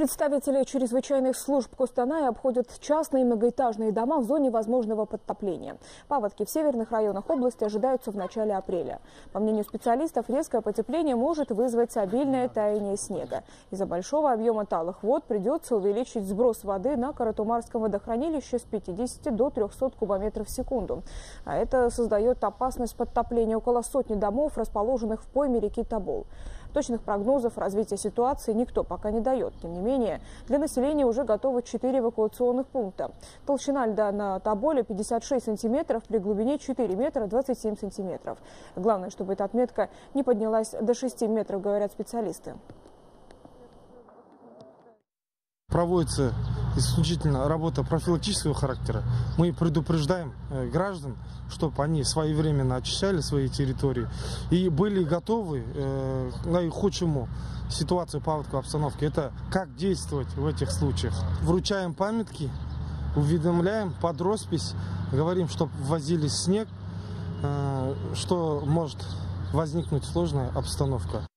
Представители чрезвычайных служб Костаная обходят частные многоэтажные дома в зоне возможного подтопления. Паводки в северных районах области ожидаются в начале апреля. По мнению специалистов, резкое потепление может вызвать обильное таяние снега. Из-за большого объема талых вод придется увеличить сброс воды на Каратумарском водохранилище с 50 до 300 кубометров в секунду. А это создает опасность подтопления около сотни домов, расположенных в пойме реки Тобол. Точных прогнозов развития ситуации никто пока не дает. Тем не менее, для населения уже готовы 4 эвакуационных пункта. Толщина льда на Тоболе 56 сантиметров, при глубине 4 метра 27 сантиметров. Главное, чтобы эта отметка не поднялась до 6 метров, говорят специалисты. Проводится исключительно работа профилактического характера. Мы предупреждаем э, граждан, чтобы они своевременно очищали свои территории и были готовы э, к наихудшему ситуацию паводковой обстановки. Это как действовать в этих случаях. Вручаем памятки, уведомляем под роспись, говорим, чтобы возили снег, э, что может возникнуть сложная обстановка.